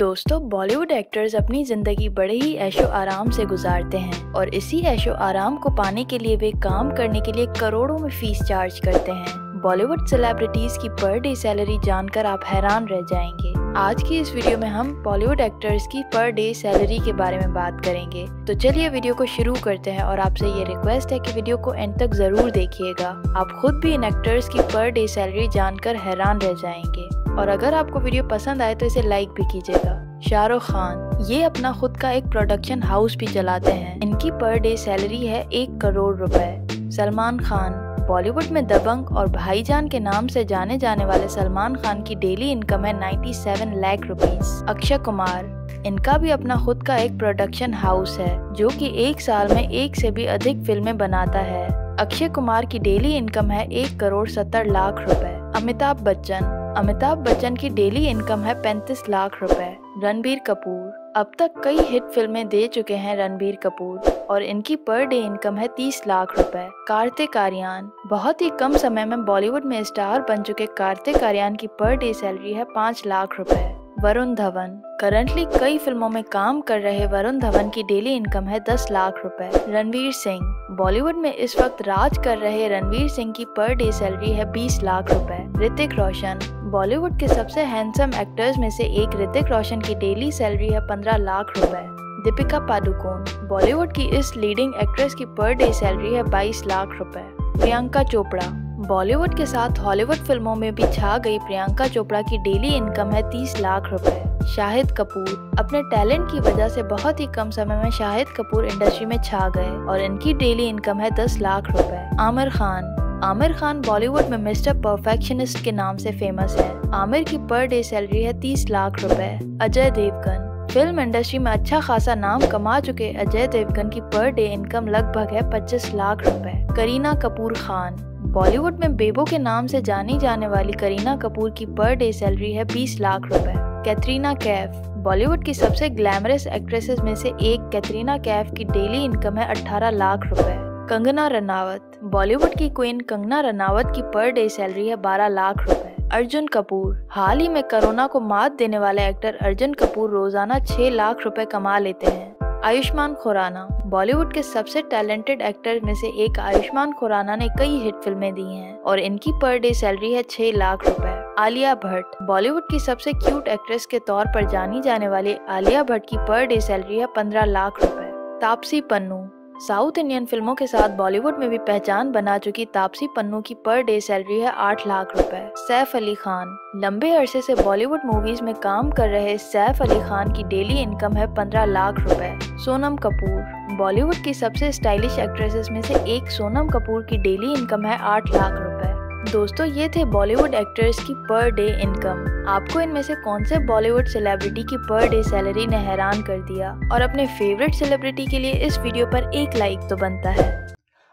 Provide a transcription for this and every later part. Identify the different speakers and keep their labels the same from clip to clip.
Speaker 1: दोस्तों बॉलीवुड एक्टर्स अपनी ज़िंदगी बड़े ही ऐशो आराम से गुजारते हैं और इसी ऐशो आराम को पाने के लिए वे काम करने के लिए करोड़ों में फ़ीस चार्ज करते हैं। बॉलीवुड सेलिब्रिटीज की पर डे सैलरी जानकर आप हैरान रह जाएँगे। आज की इस वीडियो में हम बॉलीवुड एक्टर्स की पर डे सैलरी के बारे में बात करेंगे। तो चलिए वीडियो को शुरू करते हैं और आपसे ये रिक्वेस्ट है कि वीडियो को एंड तक ज़रूर देखिएगा। आप खुद भी इन एक्टर्स की पर डे सैलरी जानकर हैरान रह जाएँगे। और अगर आपको वीडियो पसंद आए तो इसे लाइक भी कीजिएगा। शाहरुख खान, ये अपना खुद का एक प्रोडक्शन हाउस भी चलाते हैं। इनकी पर डे सैलरी है एक करोड़ रुपए। सलमान खान, बॉलीवुड में दबंग और भाईजान के नाम से जाने जाने वाले सलमान खान की डेली इनकम है 97 लाख रुपीस अक्षय कुमार, इनका भी अपना खुद का एक प्रोडक्शन हाउस है, जो कि एक साल में एक से भी अधिक फ़िल्में बनाता है। अक्षय कुमार की डेली इनकम है एक करोड़ सत्तर लाख रुपए। अमिताभ बच्चन अमिताभ बच्चन की डेली इनकम है 35 लाख रुपए। रणबीर कपूर। अब तक कई हिट फ़िल्में दे चुके हैं रणबीर कपूर और इनकी पर डे इनकम है 30 लाख रुपए। कार्तिक आर्यन। बहुत ही कम समय में बॉलीवुड में स्टार बन चुके कार्तिक आर्यन की पर डे सैलरी है पाँच लाख रुपए। वरुण धवन। करंटली कई फ़िल्मों में काम कर रहे वरुण धवन की डेली इनकम है दस लाख रुपए। रणवीर सिंह। बॉलीवुड में इस वक्त राज कर रहे रणवीर सिंह की पर डे सैलरी है बीस लाख रुपए। ऋतिक रोशन। बॉलीवुड के सबसे हैंडसम एक्टर्स में से एक ऋतिक रोशन की डेली सैलरी है पंद्रह लाख रुपए। दीपिका पादुकोण, बॉलीवुड की इस लीडिंग एक्ट्रेस की पर डे सैलरी है बाईस लाख रुपए। प्रियंका चोपड़ा, बॉलीवुड के साथ हॉलीवुड फ़िल्मों में भी छा गई प्रियंका चोपड़ा की डेली इनकम है तीस लाख रुपए। शाहिद कपूर, अपने टैलेंट की वजह से बहुत ही कम समय में शाहिद कपूर इंडस्ट्री में छा गए और इनकी डेली इनकम है दस लाख रुपए। आमिर खान आमिर खान बॉलीवुड में मिस्टर परफेक्शनिस्ट के नाम से फ़ेमस है। आमिर की पर डे सैलरी है तीस लाख रुपए। अजय देवगन। फ़िल्म इंडस्ट्री में अच्छा खासा नाम कमा चुके अजय देवगन की पर डे इनकम लगभग है 25 लाख रुपए। करीना कपूर खान। बॉलीवुड में बेबो के नाम से जानी जाने वाली करीना कपूर की पर डे सैलरी है 20 लाख रुपए। कैटरीना कैफ। बॉलीवुड की सबसे ग्लैमरस एक्ट्रेसेस में से एक कैटरीना कैफ की डेली इनकम है 18 लाख रुपए। कंगना रनावत। बॉलीवुड की क्वीन कंगना रनावत की पर डे सैलरी है 12 लाख रुपए। अर्जुन कपूर। हाल ही में कोरोना को मात देने वाले एक्टर अर्जुन कपूर रोज़ाना 6 लाख रुपए कमा लेते हैं। आयुष्मान खुराना। बॉलीवुड के सबसे टैलेंटेड एक्टर में से एक आयुष्मान खुराना ने कई हिट फ़िल्में दी हैं और इनकी पर डे सैलरी है छह लाख रुपए। आलिया भट्ट। बॉलीवुड की सबसे क्यूट एक्ट्रेस के तौर पर जानी जाने वाली आलिया भट्ट की पर डे सैलरी है पंद्रह लाख रुपए। तापसी पन्नू। साउथ इंडियन फ़िल्मों के साथ बॉलीवुड में भी पहचान बना चुकी तापसी पन्नू की पर डे सैलरी है आठ लाख रुपए। सैफ अली खान। लंबे अरसे से बॉलीवुड मूवीज़ में काम कर रहे सैफ अली खान की डेली इनकम है पंद्रह लाख रुपए। सोनम कपूर। बॉलीवुड की सबसे स्टाइलिश एक्ट्रेसेस में से एक सोनम कपूर की डेली इनकम है आठ लाख रुपए। दोस्तों, ये थे बॉलीवुड एक्टर्स की पर डे इनकम आपको इनमें से कौन से बॉलीवुड सेलिब्रिटी की पर डे सैलरी ने हैरान कर दिया? और अपने फेवरेट सेलिब्रिटी के लिए इस वीडियो पर एक लाइक तो बनता है।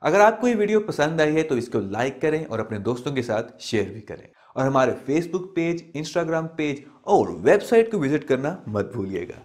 Speaker 2: अगर आपको ये वीडियो पसंद आई है तो इसको लाइक करें और अपने दोस्तों के साथ शेयर भी करें। और हमारे फेसबुक पेज इंस्टाग्राम पेज और वेबसाइट को विज़िट करना मत भूलिएगा।